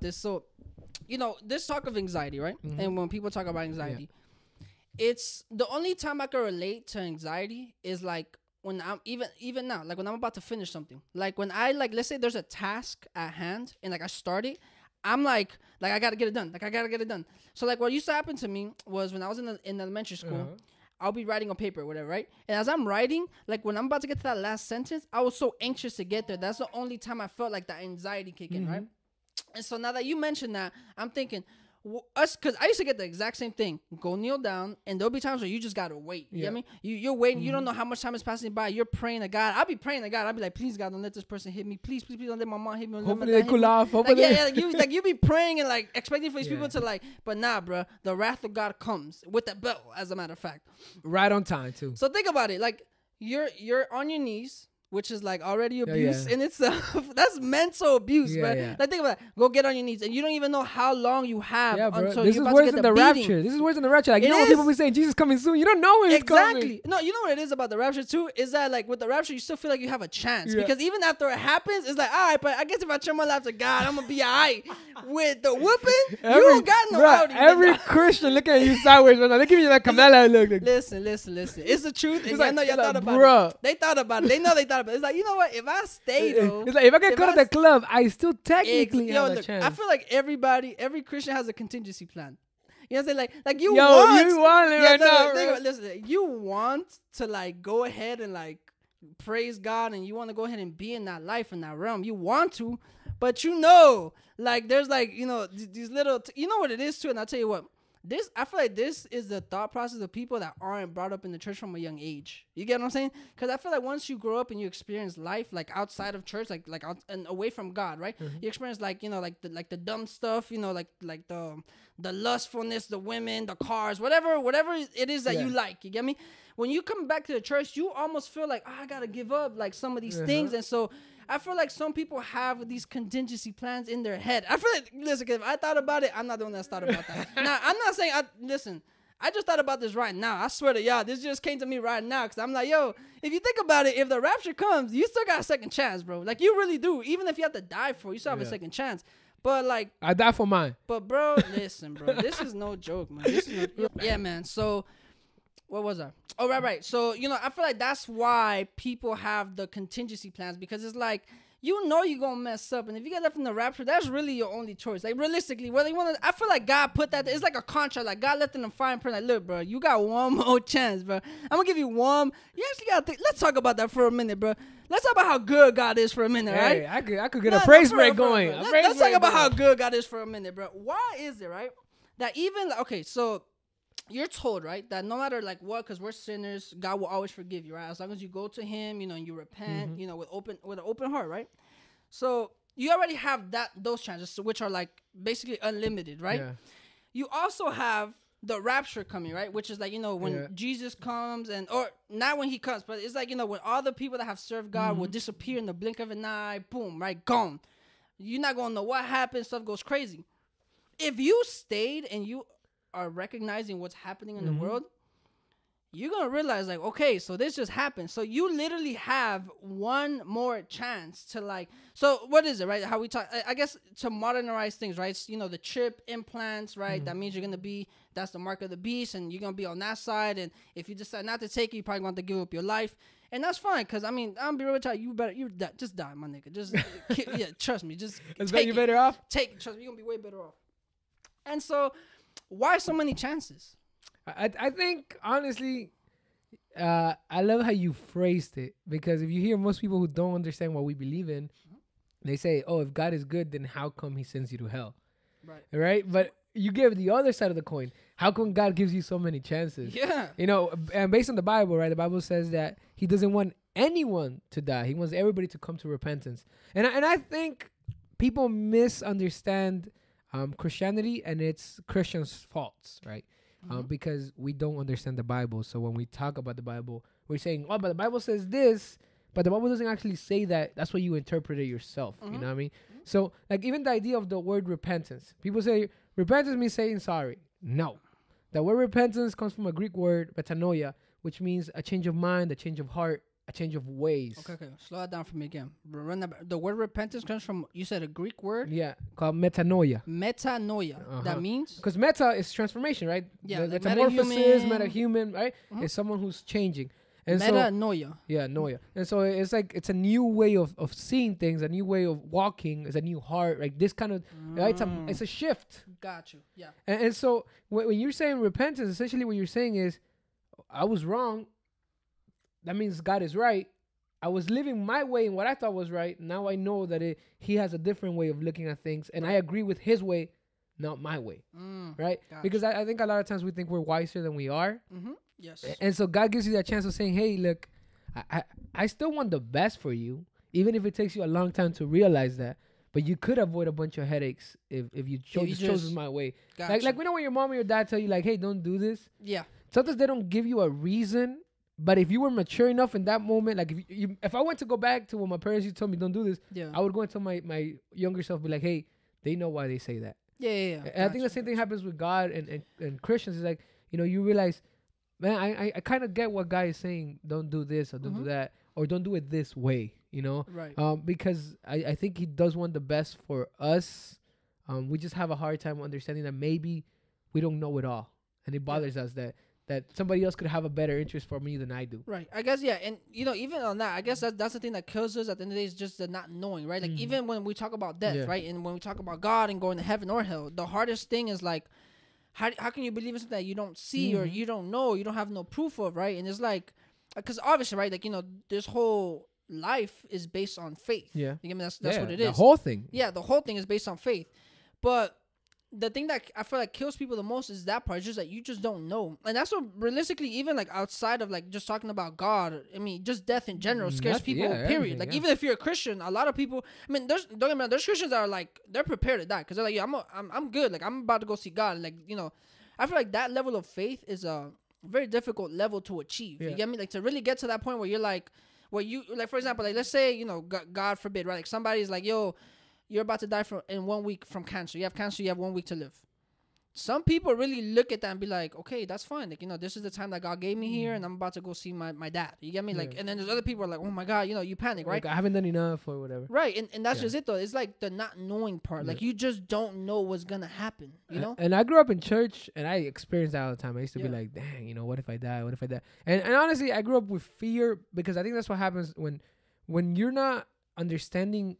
this. So, you know, this talk of anxiety, right? Mhm. And when people talk about anxiety, it's the only time I can relate to anxiety is like when I'm even even now, like when I'm about to finish something. Like when I like let's say there's a task at hand and like I start it, I'm like like I gotta get it done. Like I gotta get it done. So like what used to happen to me was when I was in the, in elementary school. Uh-huh. I'll be writing on paper, whatever, right? And as I'm writing, like when I'm about to get to that last sentence, I was so anxious to get there. That's the only time I felt like that anxiety kicking, right? And so now that you mentioned that, I'm thinking, us, because I used to get the exact same thing. Go kneel down, and there'll be times where you just gotta wait. You Yeah. know what I mean? You, you're waiting. You don't know mm-hmm. how much time is passing by. You're praying to God. I'll be praying to God. I'll be like, please, God, don't let this person hit me. Please, please, please, don't let my mom hit me. Hopefully they cool off. Like, Hopefully yeah, yeah, like you, like you be praying and like expecting for these people to like, but nah, bruh, the wrath of God comes with that belt. As a matter of fact, right on time too. so think about it. Like you're you're on your knees, which is like already abuse yeah. in itself. That's mental abuse, Yeah, bro. yeah. Like think about it. Go get on your knees, and you don't even know how long you have Yeah, bro. until This you're is about worse to get than the, rapture. This is worse than the rapture. Like you It know when people is. be saying Jesus coming soon. You don't know when it's coming. Exactly. No, you know what it is about the rapture too? Is that like with the rapture, you still feel like you have a chance. Yeah. Because even after it happens, it's like, all right, but I guess if I turn my life to God, I'm gonna be all right. With the whooping, you don't got no outie. Every Christian looking at you sideways right now. They give you that Kamala look. like, Listen, listen, listen. It's the truth, and I like- know y'all thought about it. They thought about it. They know they thought about it. It's like, you know what? If I stay though, It's like if I get caught I at the club, I still technically yo, have a look, chance. I feel like everybody, every Christian has a contingency plan. You know what I'm saying? Like, like you Yo, want, you want it yeah, right no, now, think about- listen, you want to like go ahead and like praise God, and you want to go ahead and be in that life in that realm. You want to, but you know, like there's like you know th- these little, t- you know what it is too. And I'll tell you what. This I feel like this is the thought process of people that aren't brought up in the church from a young age. You get what I'm saying? Because I feel like once you grow up and you experience life like outside of church, like like out, and away from God, right? Mm-hmm. You experience like you know like the like the dumb stuff, you know like like the the lustfulness, the women, the cars, whatever whatever it is that you like. You get me? When you come back to the church, you almost feel like oh, I gotta give up like some of these Uh-huh. things, and so. I feel like some people have these contingency plans in their head. I feel like, listen, if I thought about it, I'm not the one that's thought about that. now, I'm not saying, I listen, I just thought about this right now. I swear to y'all, this just came to me right now because I'm like, yo, if you think about it, if the rapture comes, you still got a second chance, bro. Like, you really do. Even if you have to die for it, you still have a second chance. But, like, I die for mine. but, bro, listen, bro, this is no joke, man. This is no, yeah, man. So, what was I? Oh, right, right. So, you know, I feel like that's why people have the contingency plans because it's like, you know you're gonna mess up, and if you get left in the rapture, that's really your only choice. Like realistically, whether you want to, I feel like God put that. It's like a contract. Like God left in the fine print. Like, look, bro, you got one more chance, bro. I'm gonna give you one. You actually gotta think. Let's talk about that for a minute, bro. Let's talk about how good God is for a minute, Hey, right? I could I could get No, a praise break going. for real. A Let- praise Let's talk about how good God is for a minute, bro. Why is it right that even okay, so you're told right that no matter like what, because we're sinners, God will always forgive you, right? As long as you go to Him, you know, and you repent, Mm-hmm. you know, with open with an open heart, right? So you already have that those chances, which are like basically unlimited, right? Yeah. You also have the rapture coming, right? Which is like you know when Yeah. Jesus comes and or not when he comes, but it's like you know when all the people that have served God Mm-hmm. will disappear in the blink of an eye, boom, right, gone. You're not gonna know what happened. Stuff goes crazy. If you stayed and you are recognizing what's happening in Mm-hmm. the world, you're gonna realize like, okay, so this just happened. So you literally have one more chance to like. So what is it, right? How we talk? I- I guess to modernize things, right? It's, you know, the chip implants, right? That means you're gonna be. That's the mark of the beast, and you're gonna be on that side. And if you decide not to take it, you probably want to give up your life. And that's fine, cause I mean, I'm be real with you. You better, you die, just die, my nigga. Just, yeah, trust me. Just take you better off? take it. Trust me, you're gonna be way better off. And so, why so many chances? I I think honestly, uh, I love how you phrased it because if you hear most people who don't understand what we believe in, they say, "Oh, if God is good, then how come He sends you to hell?" Right. Right? But you give the other side of the coin. How come God gives you so many chances? Yeah. You know, and based on the Bible, right? The Bible says that He doesn't want anyone to die. He wants everybody to come to repentance. And I, and I think people misunderstand um, Christianity and it's Christians' faults, right? Um, because we don't understand the Bible. So when we talk about the Bible, we're saying, "Oh, but the Bible says this," but the Bible doesn't actually say that. That's what you interpret it yourself. You know what I mean? So like even the idea of the word repentance, people say repentance means saying sorry. No, the word repentance comes from a Greek word metanoia, which means a change of mind, a change of heart, a change of ways. Okay, okay. Slow that down for me again. Run that. The word repentance comes from you said a Greek word, Yeah, called metanoia. metanoia. Uh-huh. That means Because meta is transformation, right? Yeah, The- like metamorphosis, metahuman. metahuman, right? Mhm. Is someone who's changing. And so metanoia. Yeah, Noia. And so it's like it's a new way of, of seeing things, a new way of walking, it's a new heart, like this kind of right? It's a Mm. it's a shift. Got you. Yeah. And, and so when, when you're saying repentance, essentially what you're saying is, I was wrong. That means God is right. I was living my way and what I thought was right. Now I know that it, He has a different way of looking at things, and I agree with His way, not my way, Mm. right? Gotcha. Because I, I think a lot of times we think we're wiser than we are. Mm-hmm. Yes. And so God gives you that chance of saying, "Hey, look, I, I I still want the best for you, even if it takes you a long time to realize that. But you could avoid a bunch of headaches if if you chose you chose my way. Gotcha. Like like we know when your mom or your dad tell you like, "Hey, don't do this." yeah. Sometimes they don't give you a reason. But if you were mature enough in that moment, like if you, you if I went to go back to when my parents used to tell me don't do this, Yeah. I would go and tell my my younger self, be like, "Hey, they know why they say that." yeah. Yeah. yeah. And I think the Gotcha. same thing happens with God and, and, and Christians. Is like, you know, you realize, man, I, I, I kind of get what God is saying. Don't do this or don't Mhm. do that or don't do it this way, you know? Right. Um, because I, I think He does want the best for us. Um, we just have a hard time understanding that maybe we don't know it all. And it bothers us that, that somebody else could have a better interest for me than I do. Right. I guess yeah, and you know, even on that, I guess that that's the thing that kills us at the end of the day is just the not knowing, right? Like Mhm. even when we talk about death, Yeah. right, and when we talk about God and going to heaven or hell, the hardest thing is like, how how can you believe in something that you don't see or Mhm. you don't know, you don't have no proof of, right? And it's like, because obviously, right, like you know, this whole life is based on faith. Yeah. You get me? That's that's yeah, what it is. the whole thing. Yeah, the whole thing is based on faith. But the thing that I feel like kills people the most is that part, just that you just don't know. And that's what realistically, even like outside of like just talking about God, I mean, just death in general Mm, scares that's- people, yeah, period. Like yeah. even if you're a Christian, a lot of people I mean, there's don't get me wrong, there's Christians that are like they're prepared to die because they're like, yeah, I'm, a, I'm I'm good. Like I'm about to go see God. Like, you know, I feel like that level of faith is a very difficult level to achieve. Yeah. You get me? Like to really get to that point where you're like where you like for example, like let's say, you know, God, God forbid, right? Like somebody's like, yo, you're about to die from in one week from cancer. You have cancer, you have one week to live. Some people really look at that and be like, okay, that's fine. Like, you know, this is the time that God gave me here and mm. I'm about to go see my, my dad. You get me? Like Yeah. and then there's other people are like, Oh my god, you know, you panic, right? Like, I haven't done enough or whatever. right. And and that's Yeah. just it though. It's like the not knowing part. Like you just don't know what's gonna happen. You know? And I grew up in church, and I experienced that all the time. I used to be like, "Dang, you know, what if I die? What if I die?" And and honestly, I grew up with fear because I think that's what happens when when you're not understanding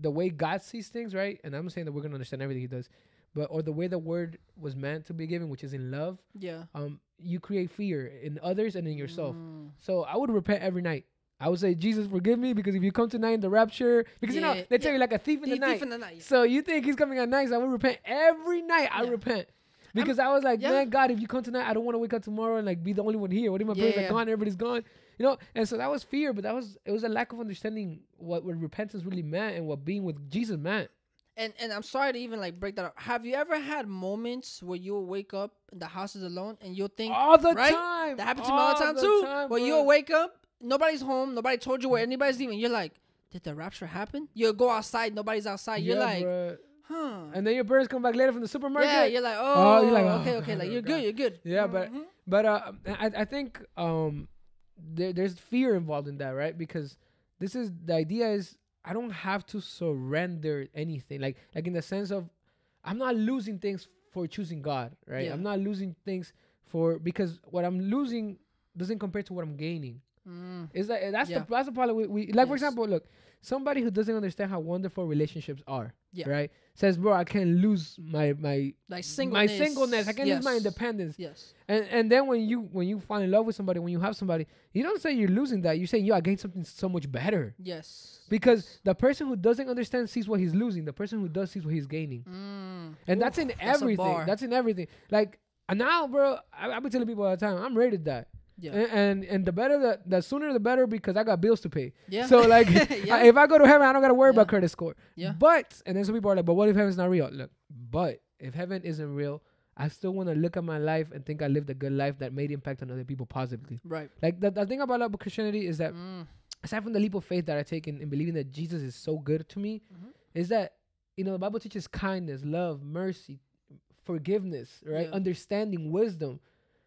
the way God sees things, right? And I'm saying that we're gonna understand everything He does, but or the way the word was meant to be given, which is in love. Yeah. Um, you create fear in others and in yourself. Mm. So I would repent every night. I would say, Jesus, forgive me, because if you come tonight in the rapture, because you know they tell yeah. you like a thief in the night. thief in the night. yeah. So you think he's coming at night? So I would repent every night. I Yeah. repent because i was like, yeah. man, God, if you come tonight, I don't want to wake up tomorrow and like be the only one here. What if my Yeah, parents yeah. are gone? Everybody's gone, you know. And so that was fear, but that was it was a lack of understanding what what repentance really meant and what being with Jesus meant. And and I'm sorry to even like break that up. Have you ever had moments where you'll wake up and the house is alone and you'll think All the right? time. That happens to me all the time too. time, where bro. you'll wake up, nobody's home, nobody told you where anybody's leaving. You're like, did the rapture happen? You'll go outside, nobody's outside. You're Yeah, like, bruh. huh? and then your parents come back later from the supermarket. Yeah, you're like, oh, Oh, you're like, oh, okay, okay, like oh, you're God. good, you're good. Yeah, but Mhm. But uh, I I think um, there, there's fear involved in that, right? Because this is the idea is I don't have to surrender anything, like like in the sense of I'm not losing things for choosing God, right? Yeah. I'm not losing things for because what I'm losing doesn't compare to what I'm gaining. Mm, Is that that's Yeah. the that's the problem we, we like for example, look, somebody who doesn't understand how wonderful relationships are, Yeah. right? Says, bro, I can't lose my my like my singleness. singleness. I can't lose my independence. Yes. And and then when you when you fall in love with somebody, when you have somebody, you don't say you're losing that. You say, yo, I gained something so much better. Yes. Because the person who doesn't understand sees what he's losing. The person who does sees what he's gaining. Mm. And that's in everything. bar. That's in everything. Like and now, bro, I, I've been telling people all the time, I'm ready to die. Yeah. And, and and the better the the sooner the better because I got bills to pay. Yeah. So like Yeah. I- if I go to heaven, I don't gotta worry Yeah. about credit score. Yeah. But and then some people are like, but what if heaven's not real? Look, but if heaven isn't real, I still want to look at my life and think I lived a good life that made impact on other people positively. right. Like the, the thing about about Christianity is that Mm. aside from the leap of faith that I take in, in believing that Jesus is so good to me, Mhm. is that you know the Bible teaches kindness, love, mercy, forgiveness, right? Understanding, wisdom.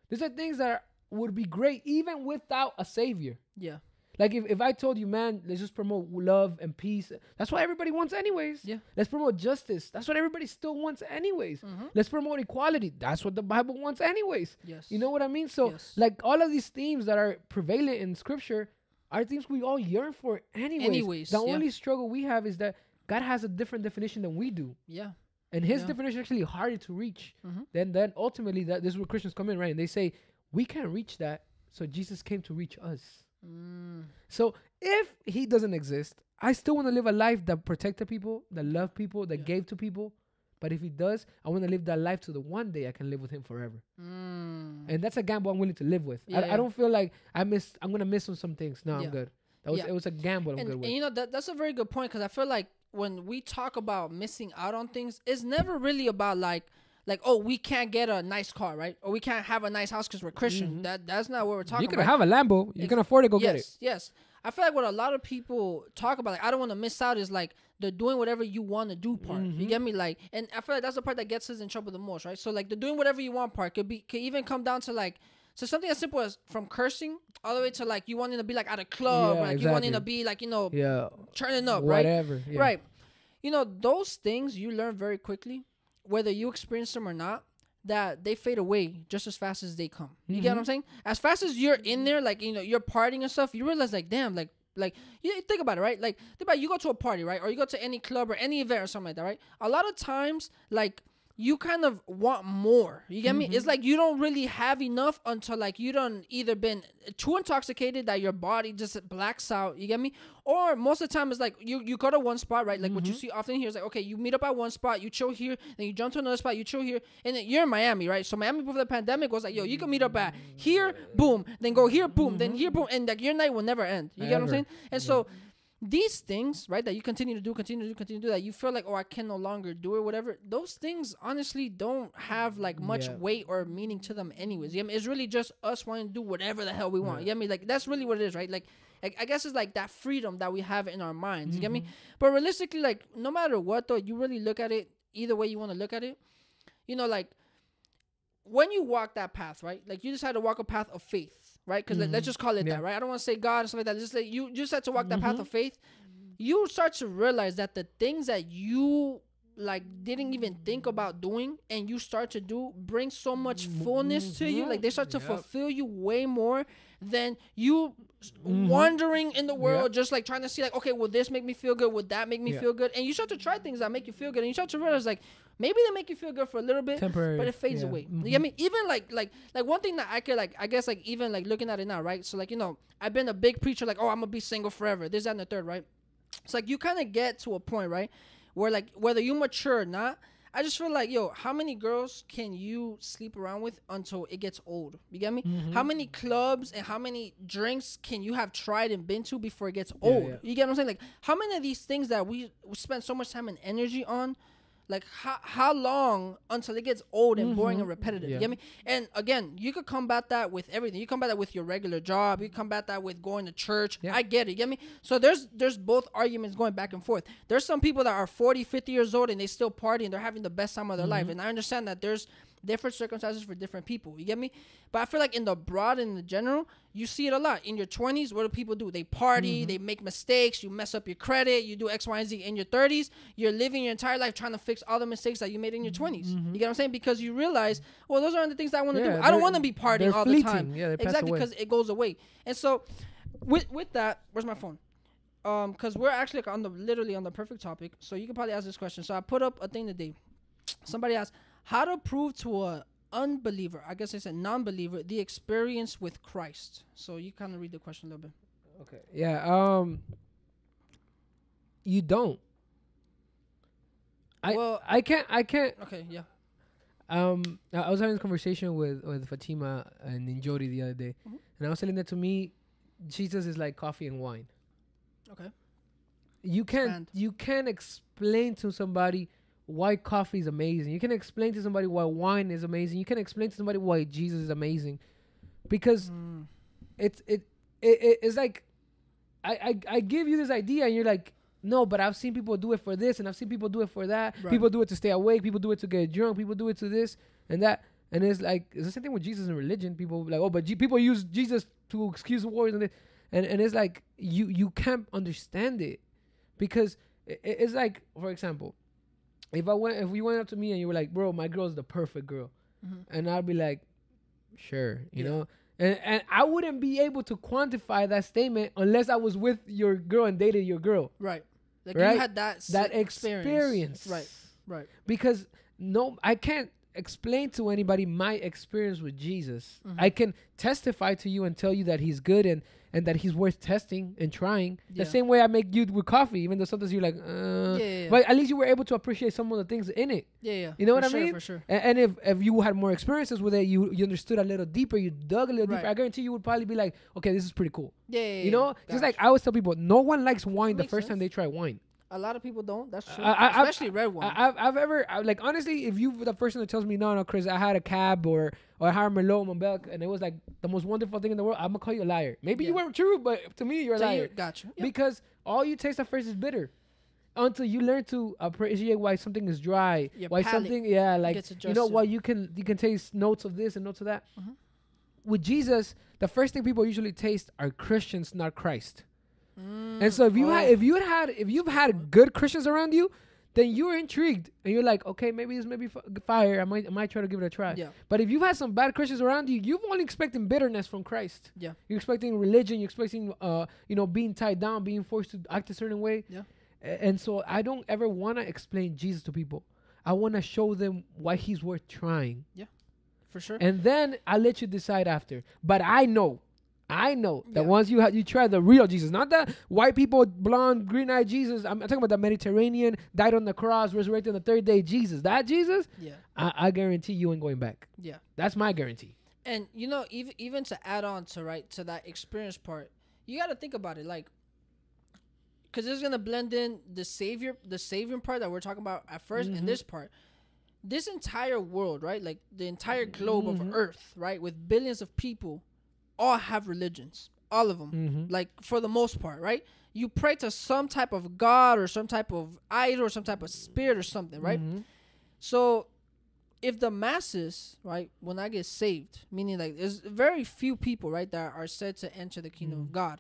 These are things that are, would be great even without a savior. Yeah. Like if, if I told you, man, let's just promote love and peace. That's what everybody wants anyways. Yeah. Let's promote justice. That's what everybody still wants anyways. Mhm. Let's promote equality. That's what the Bible wants anyways. Yes. You know what I mean? So Yes. like all of these themes that are prevalent in scripture are things we all yearn for anyways. Anyways, the yeah. only struggle we have is that God has a different definition than we do. Yeah. And his Yeah. definition is actually harder to reach. Mhm. Then then ultimately that this is where Christians come in, right? And they say, We can't reach that. So Jesus came to reach us. Mm. So if he doesn't exist, I still want to live a life that protected people, that loved people, that Yeah. gave to people. But if he does, I want to live that life to the one day I can live with him forever. Mm. And that's a gamble I'm willing to live with. Yeah, I, yeah. I don't feel like I missed. I'm gonna miss on some things. No. I'm good. That was it was a gamble. I'm and, good and you know that that's a very good point because I feel like when we talk about missing out on things, it's never really about like like oh we can't get a nice car right or we can't have a nice house because we're Christian. That that's not what we're talking about. you can about. have a Lambo. You can afford to go yes, get it. yes. I feel like what a lot of people talk about, like I don't want to miss out, is like the doing whatever you want to do part. Mm-hmm. You get me? Like, and I feel like that's the part that gets us in trouble the most, right? So like the doing whatever you want part could be could even come down to like. So something as simple as from cursing all the way to like you wanting to be like at a club, Yeah, like you wanting to be like you know Yeah. turning up, right? Whatever. Yeah. Right. You know, those things you learn very quickly, whether you experience them or not, that they fade away just as fast as they come. You get what Mm-hmm. I'm saying? As fast as you're in there, like, you know, you're partying and stuff, you realize, like, damn, like, like, you think about it, right? Like, think about it, you go to a party, right? Or you go to any club or any event or something like that, right? A lot of times, like, you kind of want more. You get me? Mm-hmm. It's like you don't really have enough until like you don't either been too intoxicated that your body just blacks out. You get me? Or most of the time it's like you you go to one spot, right? Like what you Mm-hmm. see often here is like okay, you meet up at one spot, you chill here, then you jump to another spot, you chill here, and then you're in Miami, right? So Miami before the pandemic was like, yo, you can meet up at here, boom, then go here, boom, then here, boom, and like your night will never end. You get what I'm saying? And so these things, right, that you continue to do, continue to do, continue to do, that you feel like, oh, I can no longer do it, whatever. Those things honestly don't have like much Yeah. weight or meaning to them, anyways. You me? It's really just us wanting to do whatever the hell we want. You get me? Like that's really what it is, right? Like, I, I guess it's like that freedom that we have in our minds. You get me? Mm-hmm. But realistically, like no matter what, though, you really look at it either way you want to look at it. You know, like when you walk that path, right? Like you just had to walk a path of faith, right? Because let's mm-hmm. just call it Yeah. that, right? I don't want to say God and stuff like that. Just like you, you just had to walk that path of mm-hmm. faith. You start to realize that the things that you like didn't even think about doing and you start to do bring so much fullness to you like they start to mm-hmm. Yep. fulfill you way more than you s- wandering in the world Yep. just like trying to see like okay will this make me feel good would that make me Yeah. feel good and you start to try things that make you feel good and you start to realize like maybe they make you feel good for a little bit Temporary, but it fades yeah. away Mhm. you get me even like like like one thing that i could like i guess like even like looking at it now right so like you know i've been a big preacher like oh i'm gonna be single forever this that, and the third right it's like you kind of get to a point right where like whether you mature or not i just feel like yo how many girls can you sleep around with until it gets old you get me Mm-hmm. how many clubs and how many drinks can you have tried and been to before it gets old yeah. you get what i'm saying like how many of these things that we, we spend so much time and energy on like how how long until it gets old and boring and mm-hmm. repetitive? You Yeah. get me? And again, you could combat that with everything. You combat that with your regular job. You combat that with going to church. Yeah. I get it. You get me? So there's there's both arguments going back and forth. There's some people that are 40, 50 years old and they still party and they're having the best time of their mm-hmm. life. And I understand that there's different circumstances for different people. You get me? But I feel like in the broad and the general, you see it a lot. In your 20s, what do people do? They party, they make mistakes, you mess up your credit, you do X, Y, and Z. In your 30s, you're living your entire life trying to fix all the mistakes that you made in your 20s. You get what I'm saying? Because you realize, well, those aren't the things I want to Yeah, do. I don't want to be partying all the time. Yeah, exactly because it goes away. And so, with with that, where's my phone? Um, because we're actually on the literally on the perfect topic. So you can probably ask this question. So I put up a thing today. Somebody asked how to prove to a unbeliever, I guess it's a non-believer, the experience with Christ. So you kind of read the question a little bit. Okay. Yeah. Um. You don't. I Well- I can't I can't Okay, yeah. um I was having a conversation with with Fatima and Njori the other day, Mhm. and I was telling that to me, Jesus is like coffee and wine. Okay. You can't Expand. you can't explain to somebody why coffee is amazing. You can explain to somebody why wine is amazing. You can explain to somebody why Jesus is amazing, because Mm, it's it, it, it it's like I, I I give you this idea and you're like no but I've seen people do it for this and I've seen people do it for that Right. people do it to stay awake people do it to get drunk people do it to this and that and it's like it's the same thing with Jesus and religion people like oh but G- people use Jesus to excuse wars and this. and and it's like you you can't understand it because it, it's like for example if i went if you went up to me and you were like bro my girl's the perfect girl Mhm. and i'd be like sure you Yeah. know and, and i wouldn't be able to quantify that statement unless i was with your girl and dated your girl Right. Like Right? you had that that si- experience Right. Right. because no i can't explain to anybody my experience with jesus Mhm. i can testify to you and tell you that he's good and and that he's worth testing and trying. Yeah. the same way i make you with coffee even though sometimes you're like uh, Yeah, yeah, but at least you were able to appreciate some of the things in it. Yeah, yeah. You know for what I mean? For sure. and, and if if you had more experiences with it you you understood a little deeper you dug a little deeper i guarantee you would probably be like okay this is pretty cool. Yeah, yeah, you know? Just like i always tell people no one likes wine the Makes first time they try wine a lot of people don't. That's true. I- I- I've- Especially red wine. I, I've, I've ever I, like honestly, if you the person that tells me no, no, Cris, I had a cab or or I hired Merlot Malbec and it was like the most wonderful thing in the world, I'm gonna call you a liar. Maybe you weren't true, but to me, you're a So liar you- Gotcha. Yep. because all you taste at first is bitter. Until you learn to appreciate why something is dry, Your why something, yeah, like you know, why you can you can taste notes of this and notes of that. Mhm. With Jesus, the first thing people usually taste are Christians, not Christ. Mm, And so if you oh, had if you had if you've had good Christians around you, then you're intrigued and you're like, okay, maybe this may be f- fire. I might I might try to give it a try. yeah, But if you've had some bad Christians around you, you've only expecting bitterness from Christ. Yeah. You're expecting religion. You're expecting uh you know being tied down, being forced to act a certain way. Yeah. A- And so I don't ever want to explain Jesus to people. I want to show them why he's worth trying. Yeah. For sure. And then I let you decide after. But I know, I know that Yeah. once you ha- you try the real Jesus, not the white people, blonde, green eyed Jesus. I'm, I'm talking about the Mediterranean, died on the cross, resurrected on the third day Jesus. That Jesus, yeah, I, I guarantee you ain't going back. yeah. That's my guarantee. And you know, even even to add on to right to that experience part, you got to think about it, like, because it's gonna blend in the savior, the savior part that we're talking about at 1st Mhm. and this part. This entire world, right, like the entire globe Mhm. of Earth, right, with billions of people, all have religions, all of them. Mm-hmm. like for the most part, right? You pray to some type of god or some type of idol or some type of spirit or something, right? Mm-hmm. So if the masses, right, when I get saved, meaning like there's very few people, right, that are said to enter the kingdom of God.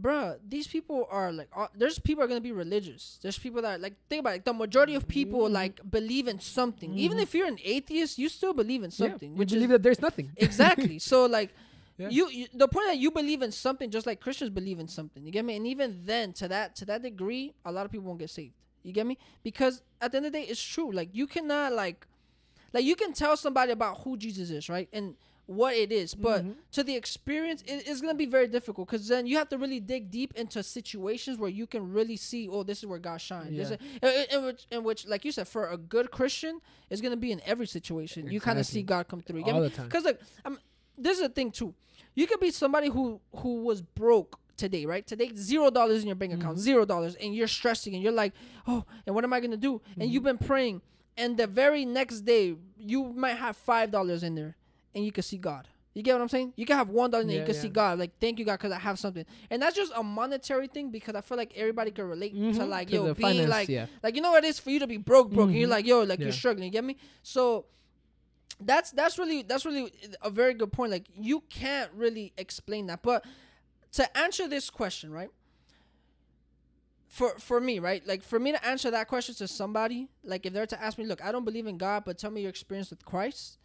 Bruh, these people are like, uh, there's people are gonna be religious. There's people that like think about it. The majority of people Mhm. like believe in something. Even Mhm. if you're an atheist, you still believe in something. Yeah, you believe is that there's nothing. exactly. so like Yeah. you, you the point that you believe in something just like Christians believe in something. You get me? And even then to that to that degree, a lot of people won't get saved. You get me? Because at the end of the day, it's true. Like you cannot like like you can tell somebody about who Jesus is, right? And what it is, but Mhm. to the experience, it, it's gonna be very difficult because then you have to really dig deep into situations where you can really see, oh, this is where God shines. Yeah. in, in which, in which, like you said, for a good Christian, it's gonna be in every situation. You kind of see God come through. You All the time. Because like, I'm, this is the thing too. You could be somebody who who was broke today, right? Today, zero dollars in your bank account, Mhm. zero dollars, and you're stressing, and you're like, oh, and what am I gonna do? And Mm-hmm. you've been praying, and the very next day, you might have five dollars in there, and you can see God. You get what I'm saying? You can have one dollar and Yeah, you can yeah. see God. Like, thank you, God, because I have something. And that's just a monetary thing because I feel like everybody can relate to Mhm. like, To yo, being finance, like, yeah. like you know what it is for you to be broke, broke, and you're Mhm. like, yo, like you're struggling. You get me? So that's that's really that's really a very good point. Like you can't really explain that, but to answer this question, right? For for me, right? Like for me to answer that question to somebody, like if they're to ask me, look, I don't believe in God, but tell me your experience with Christ,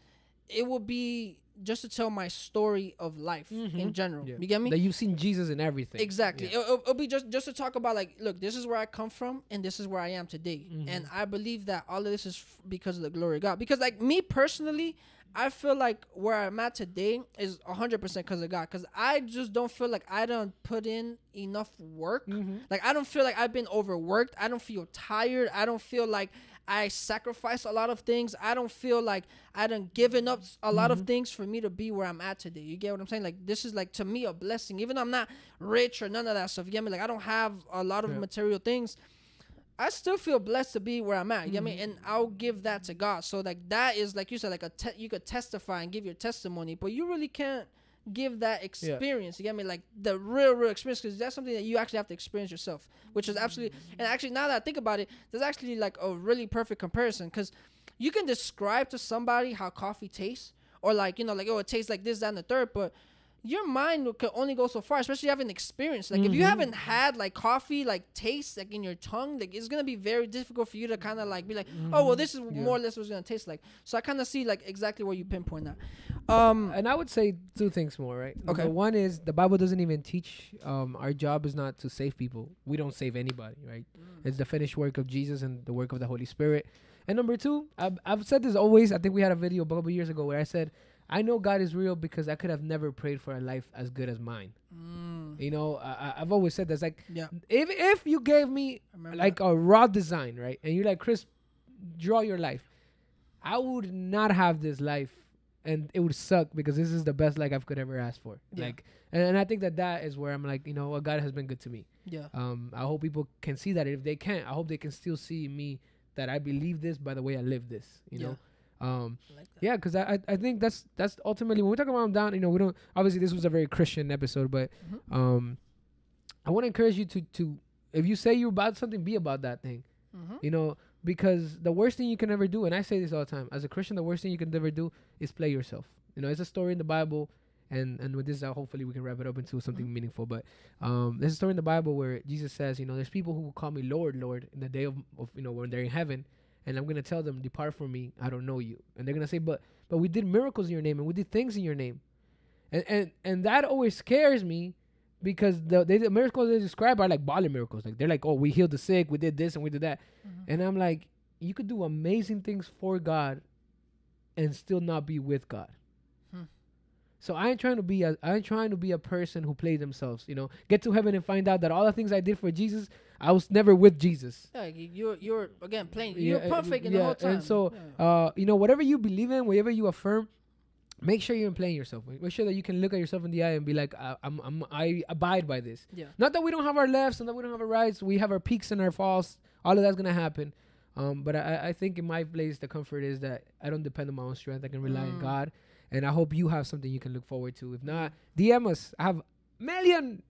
it would be just to tell my story of life in Mhm. general. Yeah. You get me? That you've seen Jesus in everything. Exactly. Yeah. It'll, it'll be just just to talk about like, look, this is where I come from, and this is where I am today, Mhm. and I believe that all of this is f- because of the glory of God. Because like me personally, I feel like where I'm at today is 100 percent because of God. Because I just don't feel like I don't put in enough work. Mhm. Like I don't feel like I've been overworked. I don't feel tired. I don't feel like I sacrificed a lot of things. I don't feel like I done given up a lot of mm-hmm. things for me to be where I'm at today. You get what I'm saying? Like this is like to me a blessing. Even though I'm not rich or none of that stuff. You get me? Like I don't have a lot of Yeah. material things. I still feel blessed to be where I'm at. You get me? Mm-hmm. And I'll give that to God. So like that is like you said, like a te- you could testify and give your testimony, but you really can't give that experience. You get me? Like the real, real experience, because that's something that you actually have to experience yourself, which is absolutely. And actually, now that I think about it, there's actually like a really perfect comparison, because you can describe to somebody how coffee tastes, or like you know, like oh, it tastes like this, that, and the third, but your mind could only go so far, especially having experience. Like if you Mhm. haven't had like coffee, like taste like in your tongue, like it's gonna be very difficult for you to kind of like be like, oh well, this is Mm-hmm. Yeah. more or less what it's gonna taste like. So I kind of see like exactly where you pinpoint that. Um, And I would say two things more, right? Okay. Number one is the Bible doesn't even teach. Um, our job is not to save people. We don't save anybody, right? It's the finished work of Jesus and the work of the Holy Spirit. And number two, I've, I've said this always. I think we had a video a couple years ago where I said, I know God is real because I could have never prayed for a life as good as mine. mm, You know, I, I've always said that's like, yeah, if if you gave me like a raw design, right? And you're like, Cris, draw your life. I would not have this life, and it would suck because this is the best life I could ever ask for. Yeah. Like, and, and I think that that is where I'm like, you know, what God has been good to me. yeah, Um, I hope people can see that. If they can't, I hope they can still see me that I believe this by the way I live this. You know. Um, like yeah, because I, I think that's that's ultimately when we talk about I'm down. You know, we don't obviously this was a very Christian episode, but Mhm. um, I want to encourage you to to if you say you're about something, be about that thing. Mhm. You know, because the worst thing you can ever do, and I say this all the time, as a Christian, the worst thing you can ever do is play yourself. You know, it's a story in the Bible, and and with this, uh, hopefully we can wrap it up into something Mhm. meaningful. But um, there's a story in the Bible where Jesus says, you know, there's people who will call me Lord, Lord, in the day of, of you know when they're in heaven, and I'm gonna tell them, depart from me, I don't know you, and they're gonna say, but but we did miracles in your name, and we did things in your name, and and and that always scares me. Because the, they, the miracles they describe are like body miracles. Like they're like, oh, we healed the sick, we did this and we did that. Mhm. And I'm like, you could do amazing things for God and still not be with God. So I ain't trying to be a I ain't trying to be a person who plays themselves, you know. Get to heaven and find out that all the things I did for Jesus, I was never with Jesus. Yeah, you- you're you're again playing. You're uh, perfect in yeah, the whole time. and so, Yeah. Uh, you know, whatever you believe in, whatever you affirm, make sure you're playing yourself. Make sure that you can look at yourself in the eye and be like, I, I'm, I'm, I abide by this. Yeah. Not that we don't have our lefts and that we don't have our rights. We have our peaks and our falls. All of that's gonna happen. Um, but I, I think in my place the comfort is that I don't depend on my own strength. I can rely on Mm. God, and I hope you have something you can look forward to. If not, DM us. I have million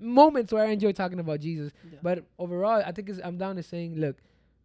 moments where I enjoy talking about Jesus. Yeah. But overall, I think it's, I'm down to saying, look,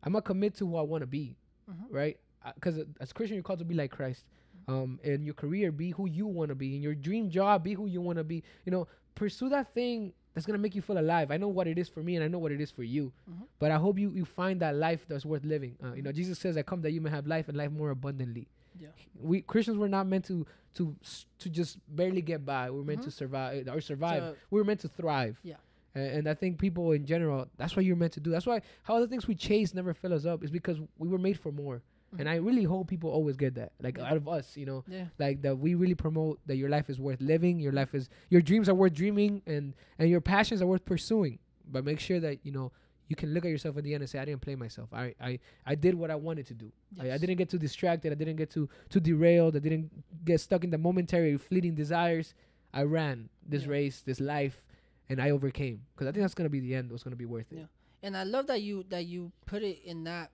I'm gonna commit to who I want to be, Mhm. right? Because as Christian, you're called to be like Christ. Um, in your career, be who you want to be. In your dream job, be who you want to be. You know, pursue that thing that's gonna make you feel alive. I know what it is for me, and I know what it is for you. Mhm. But I hope you you find that life that's worth living. Uh, you know, Jesus says, "I come that you may have life and life more abundantly." Yeah. We Christians were not meant to to s- to just barely get by. We're meant Mhm. to survive or survive. So- we were meant to thrive. Yeah. A- And, I think people in general, that's what you're meant to do. That's why how the things we chase never fill us up is because we were made for more. And Mhm. I really hope people always get that, like Yeah. out of us, you know, yeah. like that we really promote that your life is worth living, your life is your dreams are worth dreaming, and and your passions are worth pursuing. But make sure that you know you can look at yourself at the end and say, I didn't play myself. I I, I did what I wanted to do. I, I didn't get too distracted. I didn't get too too derailed. I didn't get stuck in the momentary fleeting desires. I ran this Yeah. race, this life, and I overcame. Because I think that's gonna be the end. What's gonna be worth it. Yeah. And I love that you that you put it in that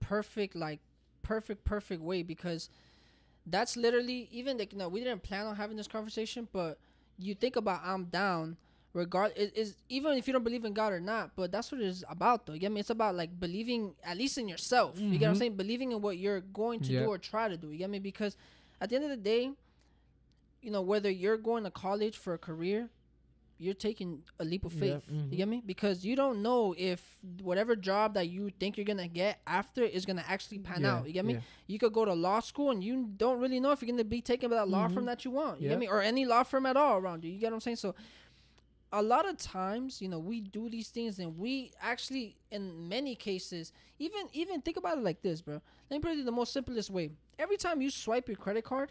perfect like perfect perfect way because that's literally even like you know we didn't plan on having this conversation but you think about I'm down regard it is even if you don't believe in God or not but that's what it is about though. You get me it's about like believing at least in yourself. You get what I'm Mhm. saying? Believing in what you're going to do or try to do. You get me because at the end of the day you know whether you're going to college for a career you're taking a leap of faith. Mhm. you get me because you don't know if whatever job that you think you're gonna get after is gonna actually pan Yeah, out. You get me yeah. you could go to law school and you don't really know if you're gonna be taken by that law firm Mhm. that you want. You get me or any law firm at all around you. You get what i'm saying? So a lot of times you know we do these things and we actually in many cases even even think about it like this bro let me put it in the most simplest way every time you swipe your credit card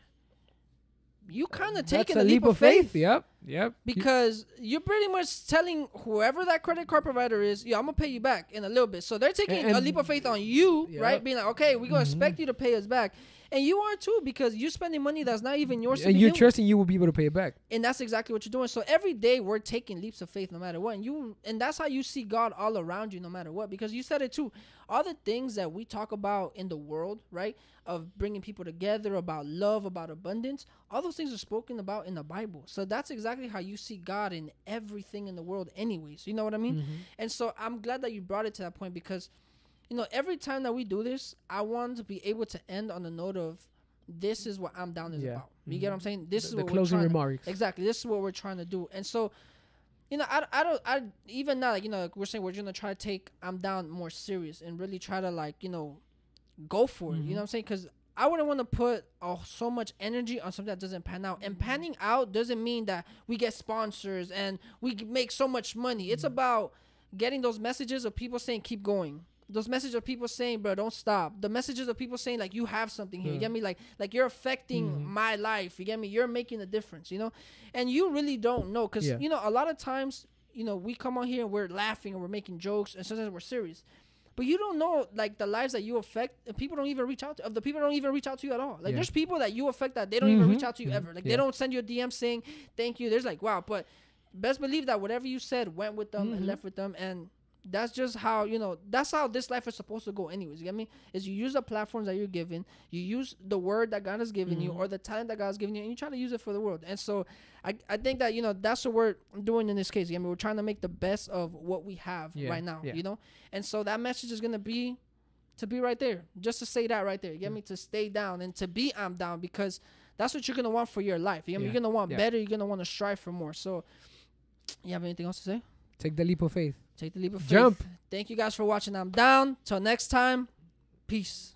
you kind of taking a a leap, of faith, Yep. Yep. because you're pretty much telling whoever that credit card provider is, yeah, I'm gonna pay you back in a little bit. So they're taking And- a leap of faith on you, Yeah. right? Being like, okay, we're gonna Mhm. expect you to pay us back, and you are too because you're spending money that's not even yours. and you're begin with. trusting you will be able to pay it back. and that's exactly what you're doing. So every day we're taking leaps of faith, no matter what. And you, and that's how you see God all around you, no matter what. Because you said it too. All the things that we talk about in the world, right, of bringing people together, about love, about abundance, all those things are spoken about in the Bible. So that's exactly how you see God in everything in the world, anyways. You know what I mean? Mm-hmm. And so I'm glad that you brought it to that point because, you know, every time that we do this, I want to be able to end on the note of this is what I'm down is Yeah. about. You get what I'm saying? This the, is the what we're closing trying to remarks. Exactly. This is what we're trying to do. And so, you know, I, I don't, I even now, like, you know, like we're saying we're going to try to take I'm down more serious and really try to, like, you know, go for it. You know mm-hmm. what I'm saying? Because I wouldn't want to put oh, so much energy on something that doesn't pan out. And mm-hmm. panning out doesn't mean that we get sponsors and we make so much money. It's mm-hmm. about getting those messages of people saying, keep going. Those messages of people saying, bro, don't stop. The messages of people saying, like, you have something here. You get me? Like, like you're affecting Mhm. my life. You get me? You're making a difference, you know? And you really don't know. Because, Yeah. you know, a lot of times, you know, we come on here and we're laughing and we're making jokes and sometimes we're serious. But you don't know like the lives that you affect, and people don't even reach out to. Of the people don't even reach out to you at all. Like Yeah. there's people that you affect that they don't even reach Mhm, out to you mhm, ever. Like yeah. they don't send you a DM saying thank you. There's like wow, but best believe that whatever you said went with them and Mhm. left with them, and that's just how you know that's how this life is supposed to go. Anyways, you get me? Is you use the platforms that you're given, you use the word that God has given you Mhm. or the talent that God has given you, and you try to use it for the world. And so I, I think that you know that's what we're doing in this case. You get me? we're trying to make the best of what we have Yeah, right now. yeah. You know, and so that message is gonna be to be right there, just to say that right there. You get Mm. me? To stay down and to be I'm down because that's what you're gonna want for your life. You get me? Yeah, You're gonna want better. You're gonna want to strive for more. So, you have anything else to say? Take the leap of faith. Take the leap of faith. Jump. Thank you guys for watching. I'm down. Till next time. Peace.